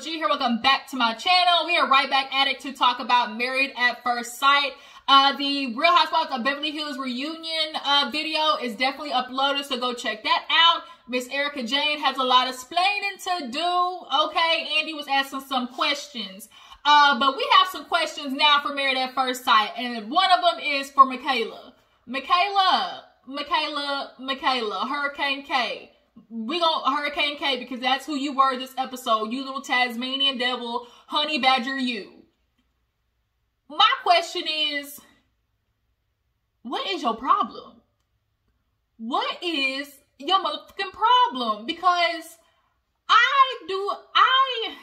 G here. Welcome back to my channel. We are right back at it to talk about Married at First Sight. Uh, the Real Housewives of Beverly Hills reunion uh, video is definitely uploaded, so go check that out. Miss Erika Jayne has a lot of splaining to do. Okay, Andy was asking some questions. Uh, but we have some questions now for Married at First Sight, and one of them is for Michaela. Michaela, Michaela, Michaela, Hurricane K we gonna Hurricane K because that's who you were this episode. You little Tasmanian devil, honey badger you. My question is, what is your problem? What is your motherfucking problem? Because I do I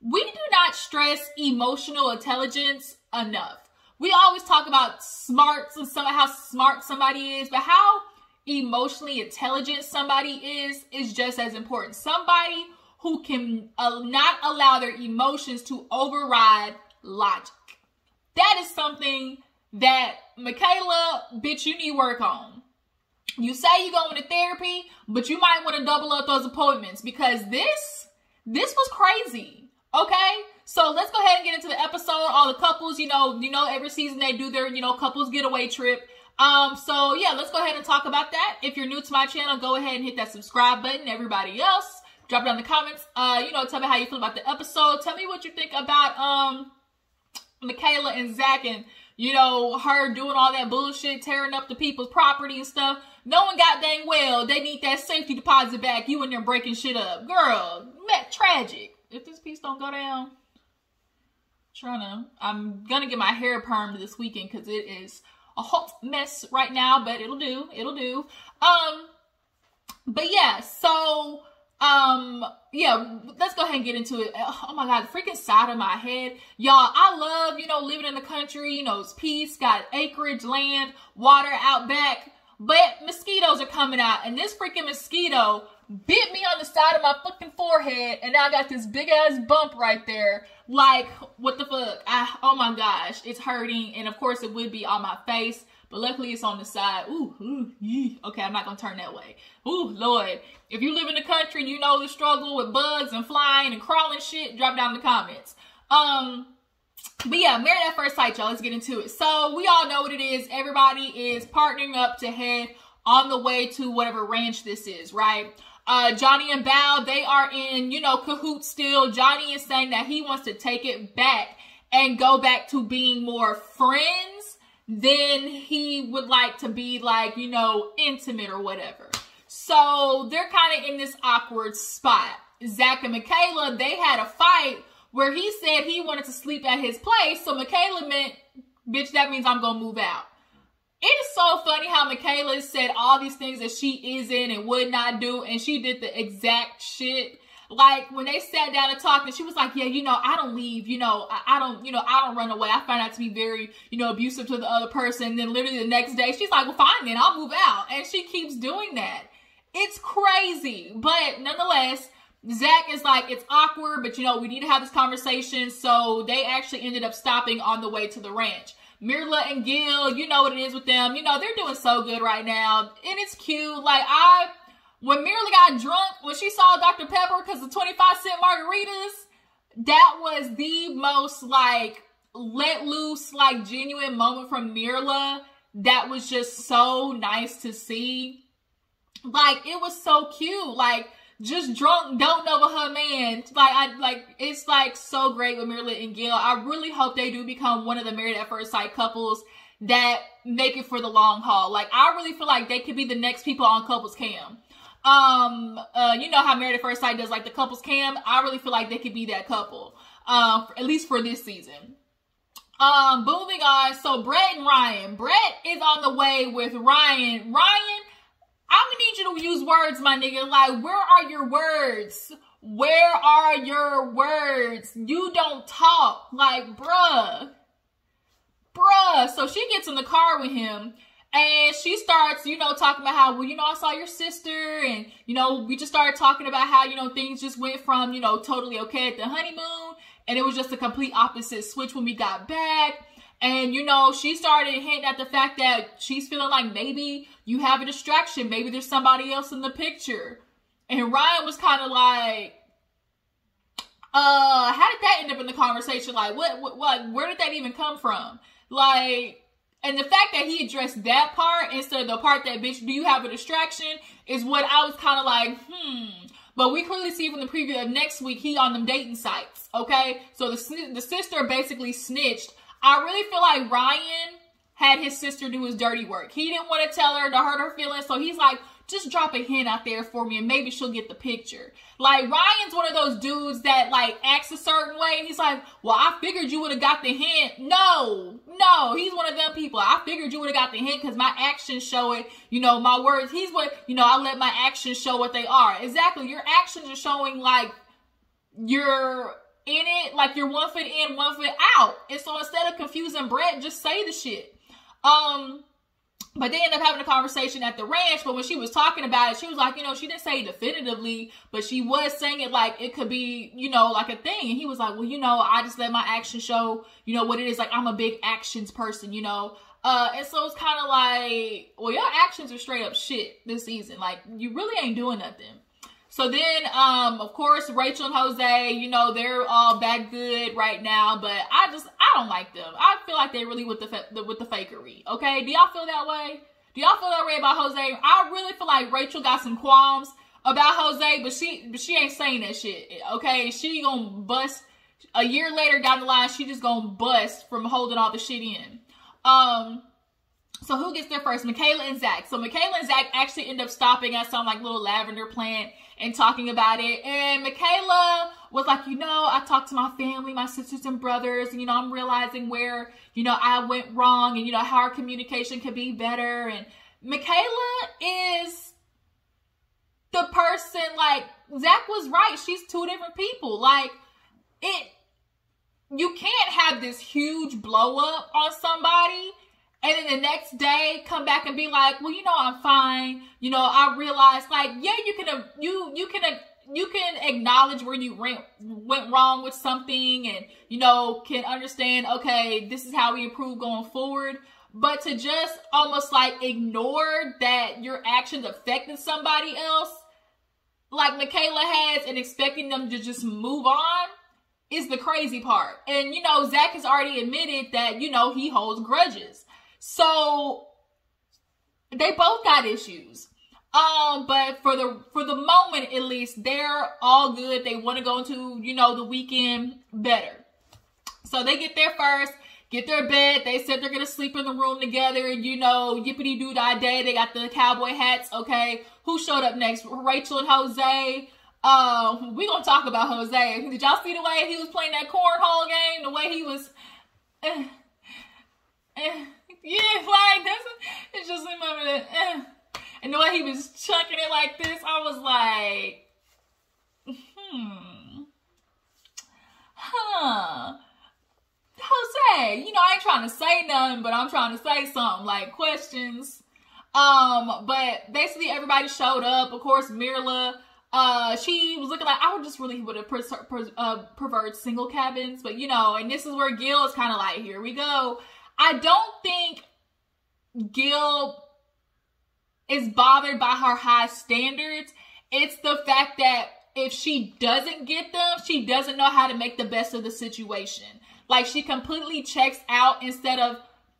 we do not stress emotional intelligence enough. We always talk about smarts and some how smart somebody is, but how emotionally intelligent somebody is is just as important. Somebody who can uh, not allow their emotions to override logic. That is something that Michaela, bitch, you need work on. You say you're going to therapy, but you might want to double up those appointments because this, this was crazy. Okay? So let's go ahead and get into the episode. All the couples, you know, you know, every season they do their, you know, couples getaway trip. Um, so yeah, let's go ahead and talk about that. If you're new to my channel, go ahead and hit that subscribe button. Everybody else, drop it down in the comments. Uh, you know, tell me how you feel about the episode. Tell me what you think about um Michaela and Zach and you know her doing all that bullshit, tearing up the people's property and stuff. No one got dang well they need that safety deposit back. You and them breaking shit up, girl. Met tragic. If this piece don't go down, trying to. I'm gonna get my hair permed this weekend because it is a hot mess right now, but it'll do. It'll do. Um, but yeah, so um yeah let's go ahead and get into it oh my god the freaking side of my head y'all i love you know living in the country you know it's peace got acreage land water out back but mosquitoes are coming out and this freaking mosquito bit me on the side of my fucking forehead and now i got this big ass bump right there like, what the fuck? I, oh my gosh, it's hurting. And of course, it would be on my face, but luckily it's on the side. Ooh, ooh. Okay, I'm not gonna turn that way. Ooh, Lord. If you live in the country and you know the struggle with bugs and flying and crawling shit, drop down in the comments. Um, but yeah, married at first sight, y'all. Let's get into it. So we all know what it is. Everybody is partnering up to head on the way to whatever ranch this is, right? Uh, Johnny and Bao, they are in, you know, cahoots still. Johnny is saying that he wants to take it back and go back to being more friends than he would like to be like, you know, intimate or whatever. So they're kind of in this awkward spot. Zach and Michaela, they had a fight where he said he wanted to sleep at his place. So Michaela meant, bitch, that means I'm going to move out. It is so funny how Michaela said all these things that she isn't and would not do, and she did the exact shit. Like when they sat down and talked, and she was like, "Yeah, you know, I don't leave. You know, I, I don't. You know, I don't run away. I find out to be very, you know, abusive to the other person. And then literally the next day, she's like, "Well, fine, then I'll move out," and she keeps doing that. It's crazy, but nonetheless. Zach is like, it's awkward, but you know, we need to have this conversation. So they actually ended up stopping on the way to the ranch. Myrla and Gil, you know what it is with them. You know, they're doing so good right now. And it's cute. Like, I, when Myrla got drunk, when she saw Dr. Pepper because the 25 cent margaritas, that was the most, like, let loose, like, genuine moment from Myrla that was just so nice to see. Like, it was so cute. Like, just drunk, don't know her man. Like I like it's like so great with Myrla and Gil. I really hope they do become one of the married at first sight couples that make it for the long haul. Like I really feel like they could be the next people on couples cam. Um, uh, you know how Married at First Sight does like the couples cam. I really feel like they could be that couple. Um, uh, at least for this season. Um, moving on. So Brett and Ryan. Brett is on the way with Ryan. Ryan I'm gonna need you to use words, my nigga. Like, where are your words? Where are your words? You don't talk. Like, bruh. Bruh. So she gets in the car with him and she starts, you know, talking about how, well, you know, I saw your sister and, you know, we just started talking about how, you know, things just went from, you know, totally okay at the honeymoon and it was just a complete opposite switch when we got back and, you know, she started hinting at the fact that she's feeling like maybe you have a distraction. Maybe there's somebody else in the picture. And Ryan was kind of like, Uh, how did that end up in the conversation? Like, what, what, what, where did that even come from? Like, and the fact that he addressed that part instead of the part that, bitch, do you have a distraction is what I was kind of like, hmm. But we clearly see from the preview of next week, he on them dating sites, okay? So the, the sister basically snitched. I really feel like Ryan had his sister do his dirty work. He didn't want to tell her to hurt her feelings, so he's like, just drop a hint out there for me and maybe she'll get the picture. Like Ryan's one of those dudes that like acts a certain way and he's like, well, I figured you would have got the hint. No, no, he's one of them people. I figured you would have got the hint because my actions show it. You know, my words, he's what, you know, I let my actions show what they are. Exactly. Your actions are showing like you're in it, like you're one foot in, one foot out. And so instead of confusing Brett, just say the shit. Um, but they ended up having a conversation at the ranch. But when she was talking about it, she was like, you know, she didn't say definitively, but she was saying it like it could be, you know, like a thing. And he was like, well, you know, I just let my actions show, you know, what it is. Like I'm a big actions person, you know. Uh, and so it's kind of like, well, your actions are straight up shit this season. Like you really ain't doing nothing. So then, um, of course, Rachel and Jose, you know, they're all back good right now, but I just, I don't like them. I feel like they really with the, with the fakery. Okay. Do y'all feel that way? Do y'all feel that way about Jose? I really feel like Rachel got some qualms about Jose, but she, but she ain't saying that shit. Okay. She gonna bust a year later down the line. She just gonna bust from holding all the shit in. Um, so who gets there first? Michaela and Zach. So Michaela and Zach actually end up stopping at some like little lavender plant and talking about it. And Michaela was like, you know, I talked to my family, my sisters and brothers, and you know, I'm realizing where, you know, I went wrong and you know how our communication could be better. And Michaela is the person like Zach was right. She's two different people. Like it you can't have this huge blow up on somebody and then the next day come back and be like, well, you know, I'm fine. You know, I realized like, yeah, you can, you, you can, you can acknowledge where you went, went wrong with something and, you know, can understand, okay, this is how we improve going forward. But to just almost like ignore that your actions affected somebody else, like Michaela has, and expecting them to just move on is the crazy part. And, you know, Zach has already admitted that, you know, he holds grudges. So they both got issues. Um, but for the for the moment at least, they're all good. They want to go into, you know, the weekend better. So they get there first, get their bed. They said they're gonna sleep in the room together, and you know, yippity doo dah day. They got the cowboy hats. Okay, who showed up next? Rachel and Jose. Um, we gonna talk about Jose. Did y'all see the way he was playing that cornhole game? The way he was. Eh, eh yeah, like that's it's just in my eh. and the way he was chucking it like this, I was like, hmm, huh. Jose, you know, I ain't trying to say nothing, but I'm trying to say something like questions. Um, but basically everybody showed up. Of course, Myrla, uh, she was looking like I would just really would have per- uh, preferred single cabins, but you know, and this is where Gil is kind of like, here we go. I don't think Gil is bothered by her high standards. It's the fact that if she doesn't get them, she doesn't know how to make the best of the situation. Like she completely checks out instead of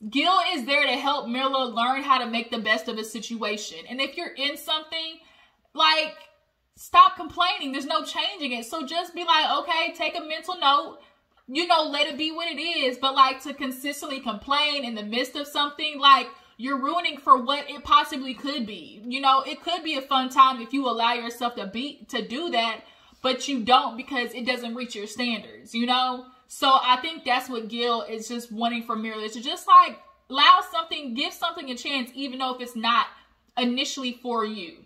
Gil is there to help Myrla learn how to make the best of a situation. And if you're in something, like stop complaining. There's no changing it. So just be like, okay, take a mental note you know, let it be what it is. But like to consistently complain in the midst of something, like you're ruining for what it possibly could be. You know, it could be a fun time if you allow yourself to be to do that, but you don't because it doesn't reach your standards, you know? So I think that's what Gil is just wanting from Myrla to just like allow something, give something a chance, even though if it's not initially for you.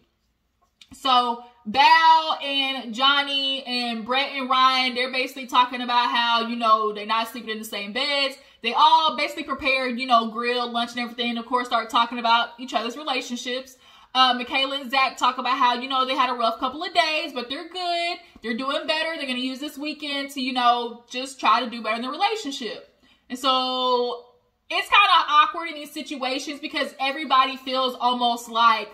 So Bao and Johnny and Brett and Ryan, they're basically talking about how, you know, they're not sleeping in the same beds. They all basically prepared, you know, grill, lunch and everything. And of course, start talking about each other's relationships. Uh, Michaela and Zach talk about how, you know, they had a rough couple of days, but they're good. They're doing better. They're going to use this weekend to, you know, just try to do better in the relationship. And so it's kind of awkward in these situations because everybody feels almost like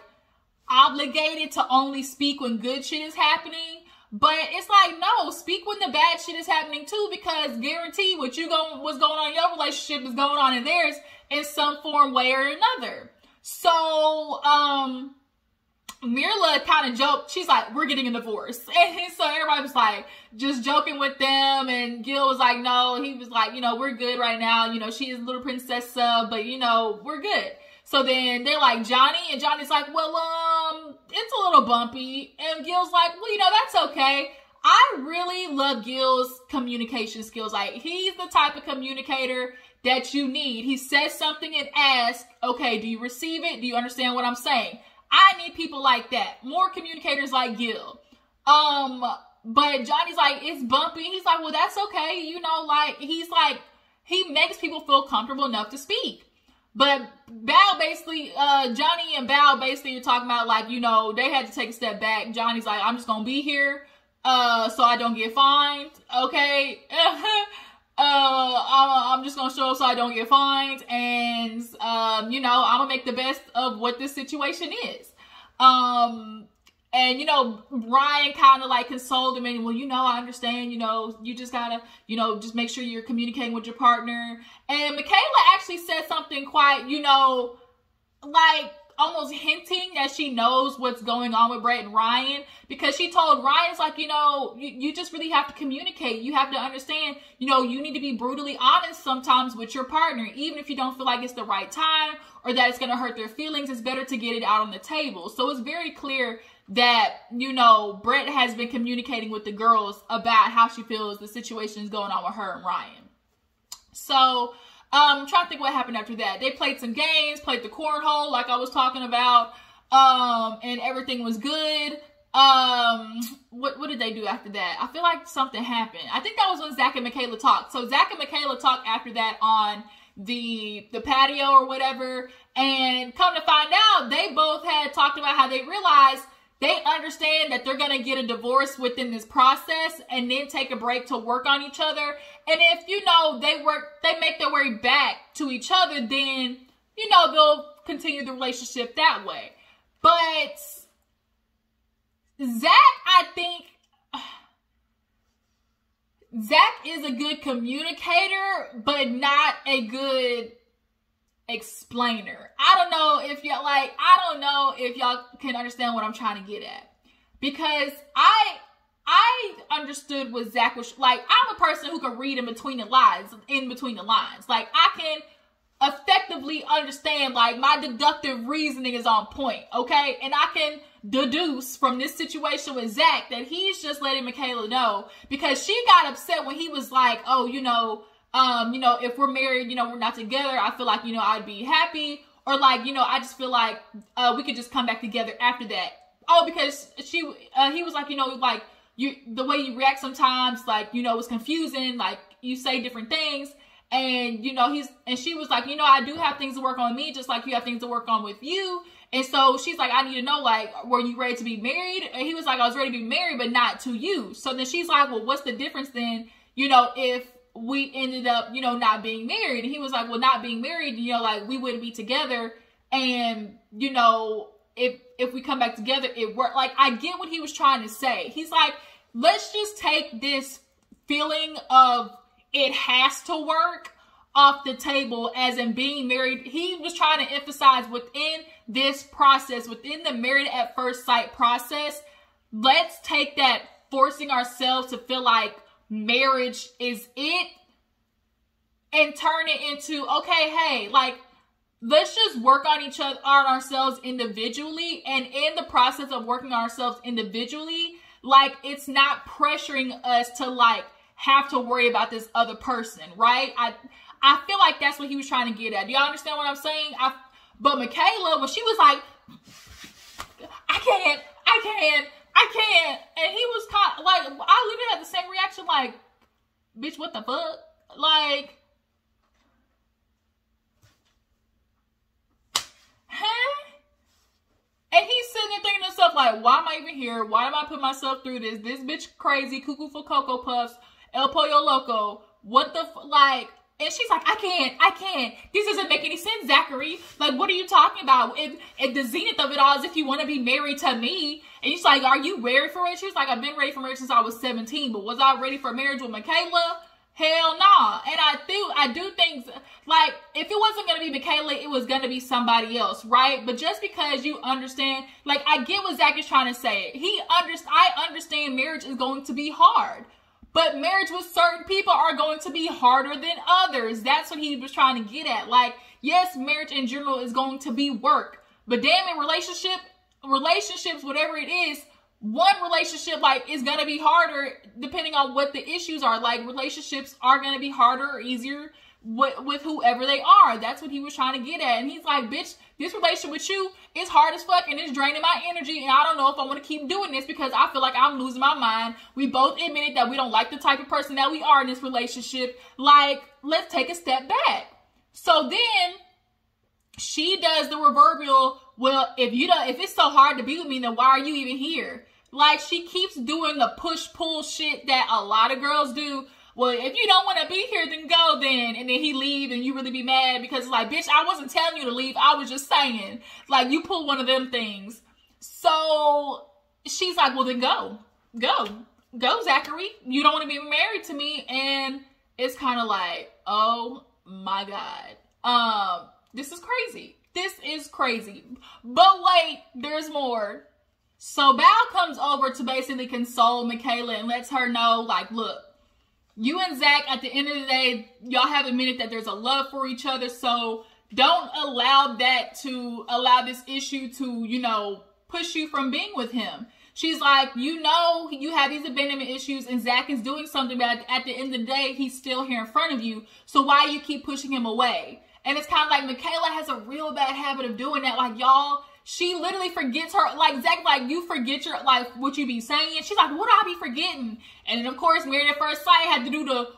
obligated to only speak when good shit is happening. But it's like, no, speak when the bad shit is happening too, because guarantee what you going what's going on in your relationship is going on in theirs in some form, way or another. So, um, Myrla kind of joked. She's like, "We're getting a divorce," and so everybody was like, just joking with them. And Gil was like, "No," he was like, "You know, we're good right now. You know, she is little princess, but you know, we're good." So then they're like Johnny, and Johnny's like, "Well, um, it's a little bumpy," and Gil's like, "Well, you know, that's okay." I really love Gil's communication skills. Like he's the type of communicator that you need. He says something and asks, "Okay, do you receive it? Do you understand what I'm saying?" I need people like that. More communicators like Gil. Um, but Johnny's like, it's bumpy. He's like, well, that's okay. You know, like, he's like, he makes people feel comfortable enough to speak. But Bao basically, uh, Johnny and Bao basically are talking about like, you know, they had to take a step back. Johnny's like, I'm just gonna be here, uh, so I don't get fined. Okay. uh, I'm just gonna show up so I don't get fined, and um, you know, I'm gonna make the best of what this situation is. Um, and you know, Ryan kind of like consoled him, and well, you know, I understand. You know, you just gotta, you know, just make sure you're communicating with your partner. And Michaela actually said something quite, you know, like almost hinting that she knows what's going on with Brett and Ryan because she told Ryan's like, you know, you, you just really have to communicate. You have to understand, you know, you need to be brutally honest sometimes with your partner, even if you don't feel like it's the right time or that it's going to hurt their feelings. It's better to get it out on the table. So it's very clear that, you know, Brett has been communicating with the girls about how she feels the situation is going on with her and Ryan. So, um, trying to think what happened after that. They played some games, played the cornhole like I was talking about, um, and everything was good. Um, what what did they do after that? I feel like something happened. I think that was when Zach and Michaela talked. So Zach and Michaela talked after that on the the patio or whatever, and come to find out, they both had talked about how they realized they understand that they're going to get a divorce within this process and then take a break to work on each other. And if, you know, they work, they make their way back to each other, then, you know, they'll continue the relationship that way. But Zach, I think, Zach is a good communicator, but not a good explainer. I don't know if y'all like, I don't know if y'all can understand what I'm trying to get at. Because I I understood what Zach was like. I'm a person who can read in between the lines, in between the lines. Like I can effectively understand, like my deductive reasoning is on point, okay? And I can deduce from this situation with Zach that he's just letting Michaela know because she got upset when he was like, oh, you know, um, you know, if we're married, you know, we're not together, I feel like, you know, I'd be happy. Or like, you know, I just feel like uh, we could just come back together after that. Oh, because she, uh, he was like, you know, like you, the way you react sometimes, like, you know, it's confusing. Like you say different things. And, you know, he's, and she was like, you know, I do have things to work on me, just like you have things to work on with you. And so she's like, I need to know, like, were you ready to be married? And he was like, I was ready to be married, but not to you. So then she's like, well, what's the difference then, you know, if we ended up, you know, not being married. And he was like, well, not being married, you know, like we wouldn't be together. And, you know, if, if we come back together, it worked. Like, I get what he was trying to say. He's like, let's just take this feeling of it has to work off the table as in being married. He was trying to emphasize within this process, within the married at first sight process, let's take that forcing ourselves to feel like marriage is it? And turn it into okay hey like let's just work on each other on ourselves individually and in the process of working on ourselves individually like it's not pressuring us to like have to worry about this other person right? I i feel like that's what he was trying to get at. Do y'all understand what i'm saying? I but michaela when she was like i can't i can't I can't. And he was caught. like, I literally had the same reaction, like, bitch, what the fuck? Like, huh? And he's sitting there thinking to himself, like, why am I even here? Why am I putting myself through this? This bitch crazy, cuckoo for Cocoa Puffs, El Pollo Loco. What the, like, and she's like, I can't, I can't. This doesn't make any sense, Zachary. Like, what are you talking about? If the zenith of it all is if you want to be married to me. And he's like, Are you ready for it? She's like, I've been ready for marriage since I was 17, but was I ready for marriage with Michaela? Hell nah. And I do I do think like if it wasn't gonna be Michaela, it was gonna be somebody else, right? But just because you understand, like I get what Zach is trying to say. He underst I understand marriage is going to be hard. But marriage with certain people are going to be harder than others. That's what he was trying to get at. Like, yes, marriage in general is going to be work. But damn it, relationship, relationships, whatever it is, one relationship like is gonna be harder depending on what the issues are. Like relationships are gonna be harder or easier with, with whoever they are. That's what he was trying to get at. And he's like, bitch, this relationship with you is hard as fuck and it's draining my energy. And I don't know if I want to keep doing this because I feel like I'm losing my mind. We both admitted that we don't like the type of person that we are in this relationship. Like, let's take a step back. So then she does the proverbial, well, if you don't, if it's so hard to be with me, then why are you even here? Like she keeps doing the push pull shit that a lot of girls do well, if you don't want to be here, then go then. And then he leave and you really be mad because like, bitch, I wasn't telling you to leave. I was just saying. Like, you pull one of them things. So she's like, well, then go. Go. Go, Zachary. You don't want to be married to me. And it's kind of like, oh my God. Um, this is crazy. This is crazy. But wait, there's more. So Bao comes over to basically console Michaela and lets her know, like, look, you and Zach, at the end of the day, y'all have admitted that there's a love for each other. So don't allow that to allow this issue to, you know, push you from being with him. She's like, you know, you have these abandonment issues and Zach is doing something, but at the end of the day, he's still here in front of you. So why you keep pushing him away? And it's kind of like Michaela has a real bad habit of doing that. Like, y'all, she literally forgets her like Zach, like you forget your like what you be saying. She's like, what do I be forgetting? And then of course, Married at First Sight had to do the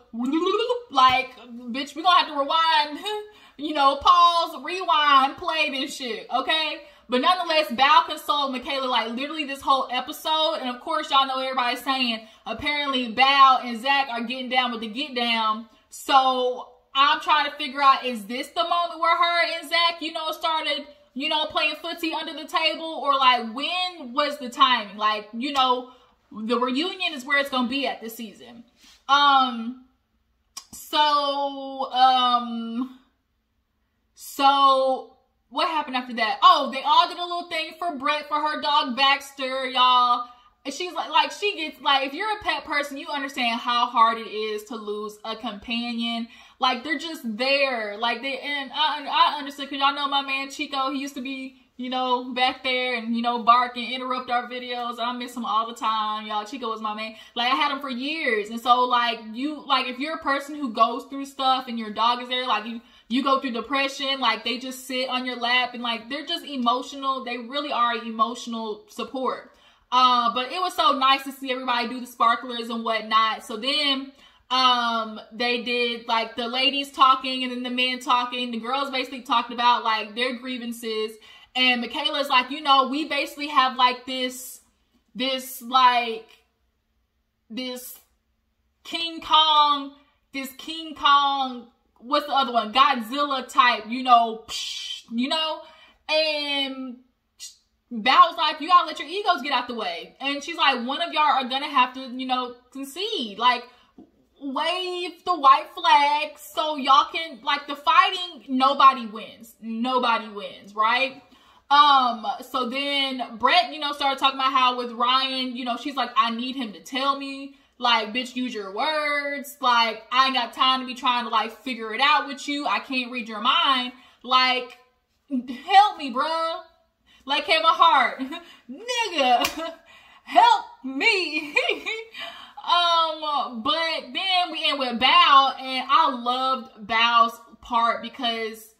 like, bitch, we gonna have to rewind, you know, pause, rewind, play this shit, okay? But nonetheless, Bao consoled Michaela like literally this whole episode. And of course, y'all know everybody's saying apparently Bao and Zach are getting down with the get down. So I'm trying to figure out is this the moment where her and Zach, you know, started you know, playing footsie under the table? Or like, when was the timing? Like, you know, the reunion is where it's gonna be at this season. Um, so, um, so what happened after that? Oh, they all did a little thing for Brett for her dog Baxter, y'all. And she's like, like she gets like, if you're a pet person, you understand how hard it is to lose a companion. Like they're just there. Like they and I I understand because y'all know my man Chico. He used to be you know back there and you know bark and interrupt our videos. I miss him all the time, y'all. Chico was my man. Like I had him for years, and so like you like if you're a person who goes through stuff and your dog is there, like you you go through depression, like they just sit on your lap and like they're just emotional. They really are emotional support. Uh, but it was so nice to see everybody do the sparklers and whatnot. So then um they did like the ladies talking and then the men talking the girls basically talked about like their grievances and michaela's like you know we basically have like this this like this king kong this king kong what's the other one godzilla type you know you know and Bao's like, you gotta let your egos get out the way. And she's like, one of y'all are gonna have to, you know, concede. Like, wave the white flag so y'all can like the fighting nobody wins. Nobody wins right? Um so then brett you know started talking about how with ryan you know she's like i need him to tell me like bitch use your words. Like i ain't got time to be trying to like figure it out with you. I can't read your mind. Like help me bro like have a heart. Nigga help me Um, but then we end with Bao, and I loved Bao's part because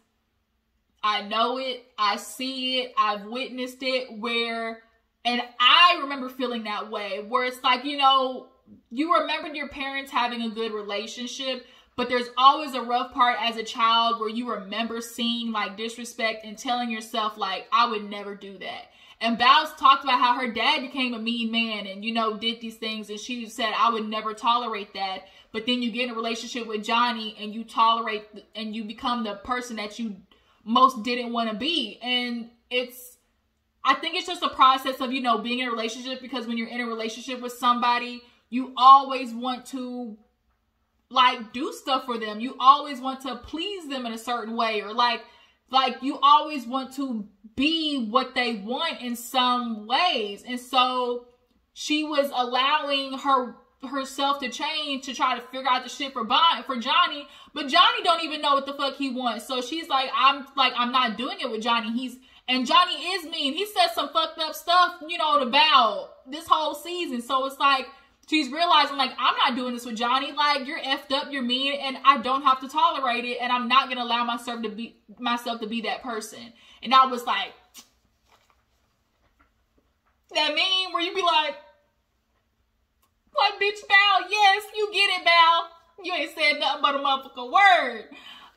I know it, I see it, I've witnessed it where, and I remember feeling that way where it's like, you know, you remember your parents having a good relationship, but there's always a rough part as a child where you remember seeing like disrespect and telling yourself, like, I would never do that. And Bao talked about how her dad became a mean man and, you know, did these things. And she said, I would never tolerate that. But then you get in a relationship with Johnny and you tolerate and you become the person that you most didn't want to be. And it's, I think it's just a process of, you know, being in a relationship because when you're in a relationship with somebody, you always want to like do stuff for them. You always want to please them in a certain way or like like you always want to be what they want in some ways. And so she was allowing her herself to change to try to figure out the shit for Bond for Johnny, but Johnny don't even know what the fuck he wants. So she's like, I'm like, I'm not doing it with Johnny. He's and Johnny is mean. He says some fucked up stuff, you know, about this whole season. So it's like she's realizing like I'm not doing this with Johnny. Like you're effed up, you're mean, and I don't have to tolerate it, and I'm not gonna allow myself to be myself to be that person. And I was like, that mean where you be like, like bitch Bao, yes, you get it, Bao. You ain't said nothing but a motherfucking word.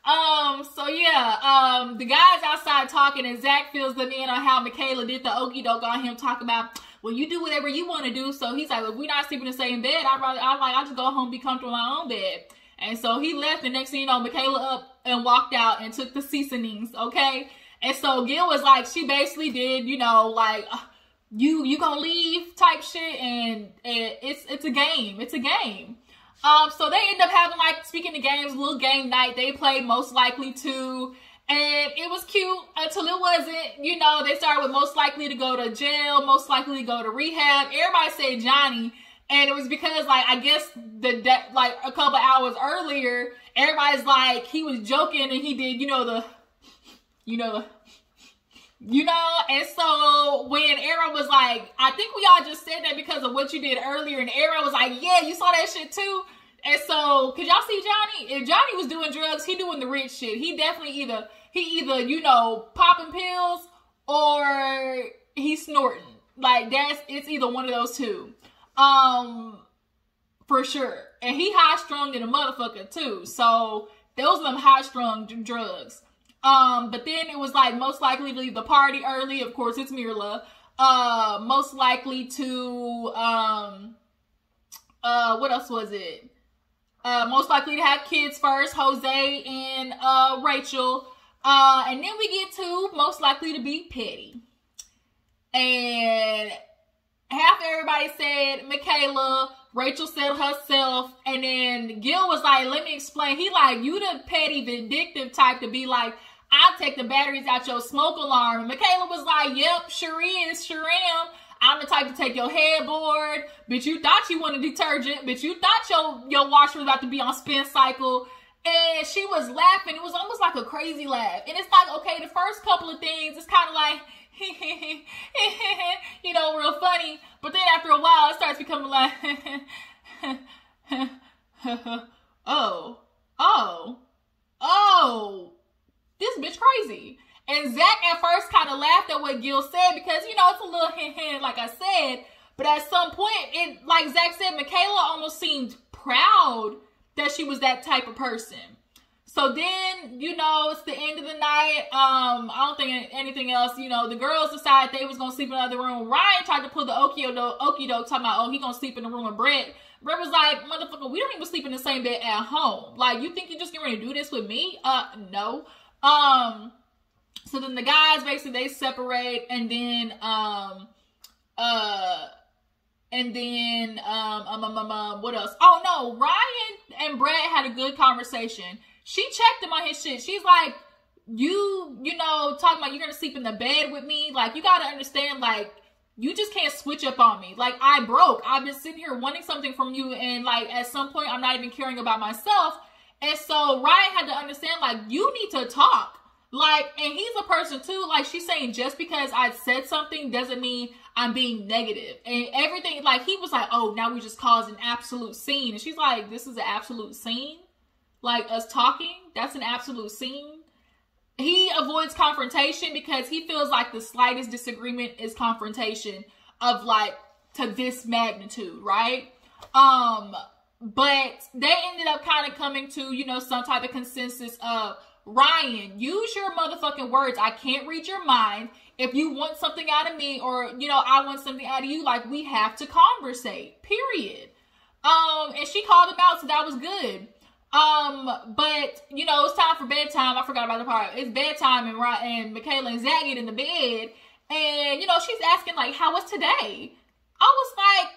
Um, so yeah, um, the guys outside talking and Zach fills them in on how Michaela did the okey doke on him, talk about well, you do whatever you want to do. So he's like, if we're not sleeping in the same bed, I'd rather, I like, I just go home, be comfortable in my own bed. And so he left. The next thing you know, Michaela up and walked out and took the seasonings. Okay. And so Gil was like, she basically did, you know, like, uh, you, you gonna leave type shit. And, and it's, it's a game. It's a game. Um, so they end up having like, speaking of games, little game night. They played most likely to and it was cute until it wasn't. You know, they started with most likely to go to jail, most likely to go to rehab. Everybody said Johnny. And it was because, like, I guess the de- like a couple hours earlier, everybody's like he was joking and he did, you know, the, you know, the, you know. And so when Aaron was like, I think we all just said that because of what you did earlier, and Aaron was like, Yeah, you saw that shit too. And so, could y'all see Johnny? If Johnny was doing drugs, he doing the rich shit. He definitely either he either, you know, popping pills or he's snorting. Like that's it's either one of those two. Um for sure. And he high strung in a motherfucker too. So those are them high strung drugs. Um, but then it was like most likely to leave the party early. Of course, it's Myrla. Uh, most likely to um, uh, what else was it? Uh, most likely to have kids first. Jose and uh Rachel. Uh, and then we get to most likely to be petty. And half everybody said Michaela, Rachel said herself, and then Gil was like, let me explain. He like, you the petty, vindictive type to be like, I'll take the batteries out your smoke alarm. And Michaela was like, yep, sure is, sure am. I'm the type to take your headboard. Bitch, you thought you wanted detergent. Bitch, you thought your, your washer was about to be on spin cycle. And she was laughing. It was almost like a crazy laugh. And it's like, okay, the first couple of things, it's kind of like, you know, real funny. But then after a while, it starts becoming like, oh, oh, oh, this bitch crazy. And Zach at first kind of laughed at what Gil said because, you know, it's a little hint, hint, like I said. But at some point, it, like Zach said, Michaela almost seemed proud that she was that type of person. So then, you know, it's the end of the night. Um, I don't think anything else. You know, the girls decided they was gonna sleep in another room. Ryan tried to pull the doke, okey doke, talking about, oh, he gonna sleep in the room with Brett. Brett was like, motherfucker, we don't even sleep in the same bed at home. Like, you think you just getting ready to do this with me? Uh, no. Um, so then the guys basically they separate, and then um, uh and then um, um, um, um, um, what else? Oh no, Ryan and Brett had a good conversation. She checked him on his shit. She's like, you, you know, talking about you're gonna sleep in the bed with me. Like, you gotta understand, like, you just can't switch up on me. Like, I broke. I've been sitting here wanting something from you, and like at some point, I'm not even caring about myself. And so Ryan had to understand, like, you need to talk. Like, and he's a person too. Like, she's saying just because I said something doesn't mean I'm being negative. And everything, like, he was like, oh, now we just caused an absolute scene. And she's like, this is an absolute scene? Like, us talking? That's an absolute scene? He avoids confrontation because he feels like the slightest disagreement is confrontation of, like, to this magnitude, right? Um, but they ended up kind of coming to, you know, some type of consensus of Ryan, use your motherfucking words. I can't read your mind. If you want something out of me or, you know, I want something out of you, like we have to conversate. Period. Um, and she called him out, so that was good. Um, but you know, it's time for bedtime. I forgot about the part. It's bedtime and and Michaela and Zach get in the bed, and you know, she's asking like, "How was today?" I was like,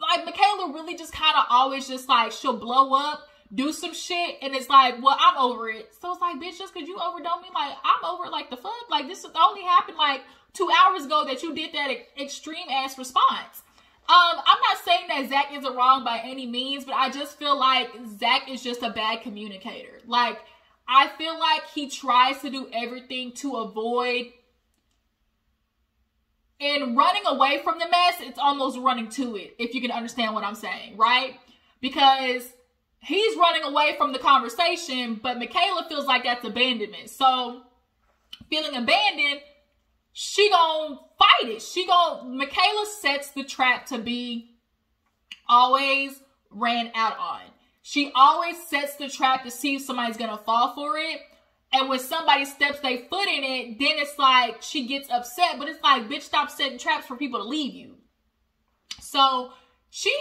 like Michaela really just kind of always just like she'll blow up, do some shit, and it's like, well, I'm over it. So it's like, bitch, just cause you overdone me, like I'm over it. Like the fuck, like this only happened like two hours ago that you did that extreme ass response. Um, I'm not saying that Zach isn't wrong by any means, but I just feel like Zach is just a bad communicator. Like, I feel like he tries to do everything to avoid and running away from the mess, it's almost running to it, if you can understand what I'm saying, right? Because he's running away from the conversation, but Michaela feels like that's abandonment. So, feeling abandoned, she gonna fight it. She gonna Michaela sets the trap to be always ran out on. She always sets the trap to see if somebody's gonna fall for it. And when somebody steps their foot in it, then it's like she gets upset. But it's like, bitch, stop setting traps for people to leave you. So she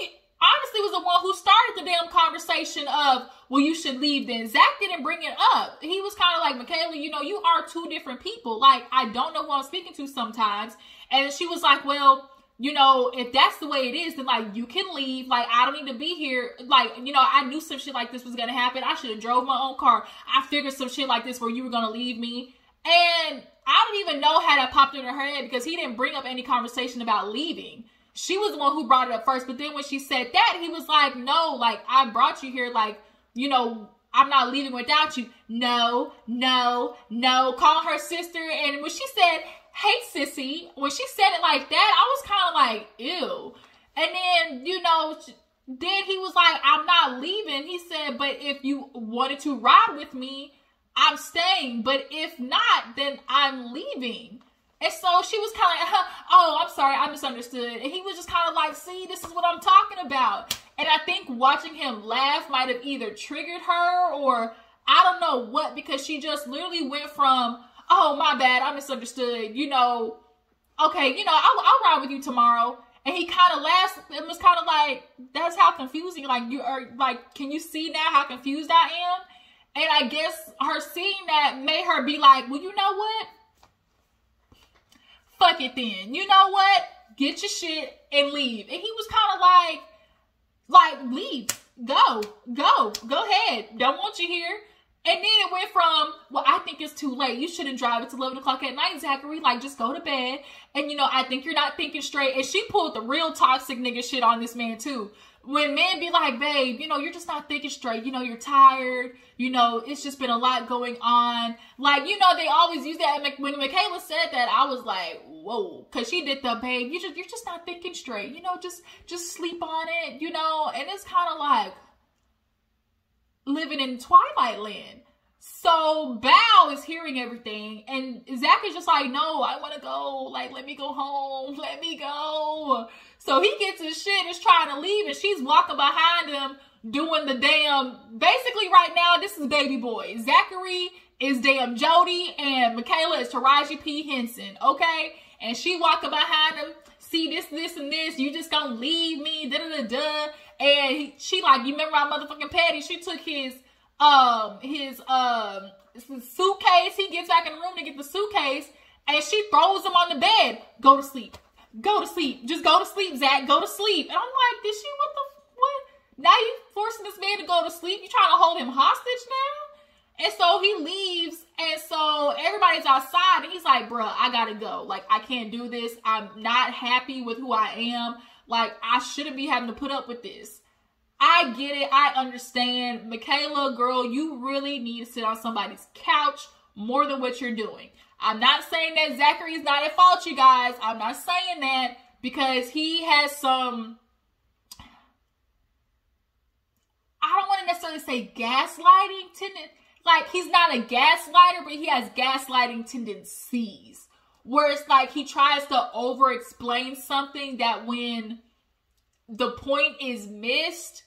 honestly was the one who started the damn conversation of, well, you should leave then. Zach didn't bring it up. He was kind of like, Michaela, you know, you are two different people. Like, I don't know who I'm speaking to sometimes. And she was like, well, you know, if that's the way it is, then like you can leave. Like I don't need to be here. Like you know, I knew some shit like this was gonna happen. I should have drove my own car. I figured some shit like this where you were gonna leave me, and I don't even know how that popped in her head because he didn't bring up any conversation about leaving she was the one who brought it up first. But then when she said that, he was like, no, like I brought you here, like, you know, I'm not leaving without you. No, no, no. Call her sister. And when she said, hey, sissy, when she said it like that, I was kind of like, ew. And then, you know, then he was like, I'm not leaving. He said, but if you wanted to ride with me, I'm staying. But if not, then I'm leaving. And so she was kind of like, oh, I'm sorry, I misunderstood. And he was just kind of like, see, this is what I'm talking about. And I think watching him laugh might have either triggered her or I don't know what, because she just literally went from, oh, my bad, I misunderstood, you know, okay, you know, I'll, I'll ride with you tomorrow. And he kind of laughed and was kind of like, that's how confusing, like, you are, like, can you see now how confused I am? And I guess her seeing that made her be like, well, you know what? fuck it then. You know what? Get your shit and leave. And he was kind of like, like, leave. Go. Go. Go ahead. Don't want you here. And then it went from, well, I think it's too late. You shouldn't drive. It's 11 o'clock at night, Zachary. Like, just go to bed. And, you know, I think you're not thinking straight. And she pulled the real toxic nigga shit on this man, too when men be like, babe, you know, you're just not thinking straight. You know, you're tired. You know, it's just been a lot going on. Like, you know, they always use that. When Michaela said that, I was like, whoa, because she did the babe. You just, you're just not thinking straight. You know, just, just sleep on it. You know, and it's kind of like living in Twilight Land. So Bao is hearing everything, and Zach is just like, no, I want to go. Like, let me go home. Let me go. So he gets his shit, is trying to leave, and she's walking behind him doing the damn. Basically, right now, this is baby boy. Zachary is damn Jody, and Michaela is Taraji P. Henson, okay? And she walking behind him, see this, this, and this. You just gonna leave me, da da da da. And he, she like, you remember our motherfucking Patty? She took his um his um suitcase. He gets back in the room to get the suitcase, and she throws him on the bed. Go to sleep. Go to sleep. Just go to sleep, Zach. Go to sleep. And I'm like, did she? What the? What? Now you forcing this man to go to sleep? You trying to hold him hostage now? And so he leaves, and so everybody's outside, and he's like, bruh, I gotta go. Like, I can't do this. I'm not happy with who I am. Like, I shouldn't be having to put up with this. I get it. I understand. Michaela, girl, you really need to sit on somebody's couch more than what you're doing. I'm not saying that Zachary is not at fault, you guys. I'm not saying that because he has some. I don't want to necessarily say gaslighting tendencies. Like he's not a gaslighter, but he has gaslighting tendencies. Where it's like he tries to over explain something that when the point is missed,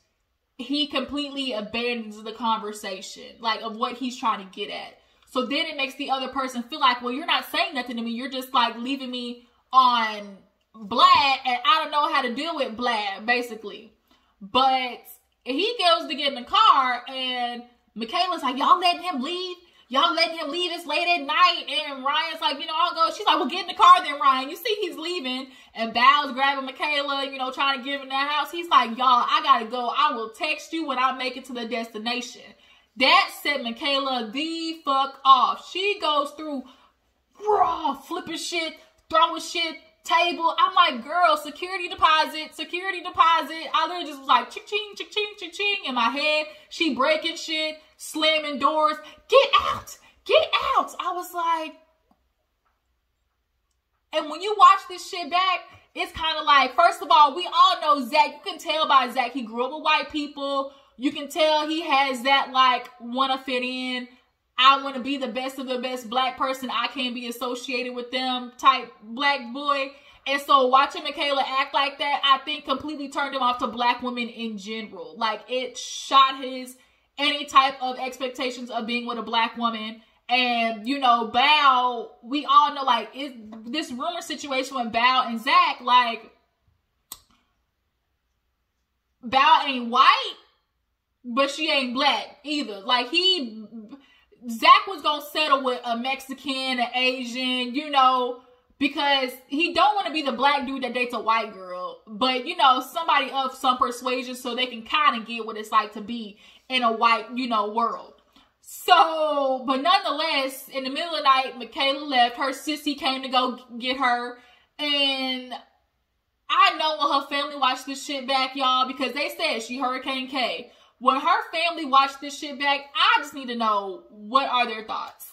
he completely abandons the conversation, like of what he's trying to get at. So then it makes the other person feel like, well, you're not saying nothing to me. You're just like leaving me on Black, and I don't know how to deal with Black, basically. But he goes to get in the car, and Michaela's like, y'all letting him leave? Y'all letting him leave? It's late at night. And Ryan's like, you know, I'll go. She's like, well, get in the car then, Ryan. You see he's leaving. And Bao's grabbing Michaela, you know, trying to get in the house. He's like, y'all, I gotta go. I will text you when I make it to the destination. That set Michaela the fuck off. She goes through raw flipping shit, throwing shit, table. I'm like, girl, security deposit, security deposit. I literally just was like, ching, ching, ching, ching, ching in my head. She breaking shit, slamming doors. Get out, get out. I was like, and when you watch this shit back, it's kind of like, first of all, we all know Zach. You can tell by Zach, he grew up with white people you can tell he has that like want to fit in. I want to be the best of the best black person. I can't be associated with them type black boy. And so watching Michaela act like that, I think completely turned him off to black women in general. Like it shot his any type of expectations of being with a black woman. And you know, Bao, we all know like it, this rumor situation with Bao and Zach, like Bao ain't white, but she ain't black either. Like he, Zach was gonna settle with a Mexican, an Asian, you know, because he don't want to be the black dude that dates a white girl, but you know, somebody of some persuasion so they can kind of get what it's like to be in a white, you know, world. So, but nonetheless, in the middle of the night, Michaela left. Her sissy came to go get her. And I know when her family watched this shit back, y'all, because they said she Hurricane K when her family watched this shit back, I just need to know what are their thoughts.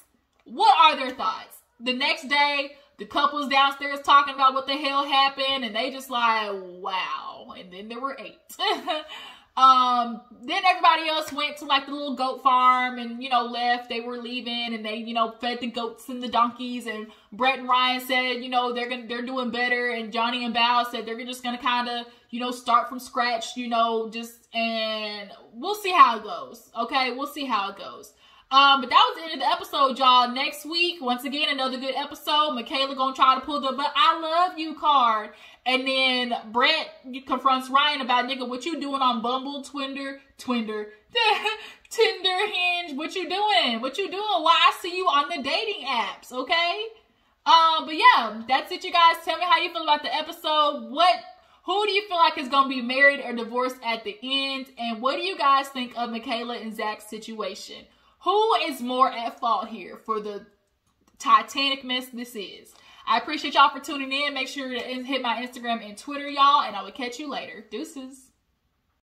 What are their thoughts? The next day, the couple's downstairs talking about what the hell happened, and they just like, wow. And then there were eight. Um, then everybody else went to like the little goat farm and, you know, left. They were leaving and they, you know, fed the goats and the donkeys. And Brett and Ryan said, you know, they're gonna, they're doing better. And Johnny and Bao said they're just gonna kind of, you know, start from scratch, you know, just, and we'll see how it goes. Okay. We'll see how it goes. Um, but that was the end of the episode, y'all. Next week, once again, another good episode. Michaela gonna try to pull the "but I love you" card, and then Brett confronts Ryan about nigga, what you doing on Bumble, Twinder, Twinder, Tinder, Hinge? What you doing? What you doing? Why I see you on the dating apps? Okay. Um, but yeah, that's it, you guys. Tell me how you feel about the episode. What who do you feel like is going to be married or divorced at the end? And what do you guys think of Michaela and Zach's situation? Who is more at fault here for the Titanic mess this is? I appreciate y'all for tuning in. Make sure to hit my Instagram and Twitter, y'all, and I will catch you later. Deuces.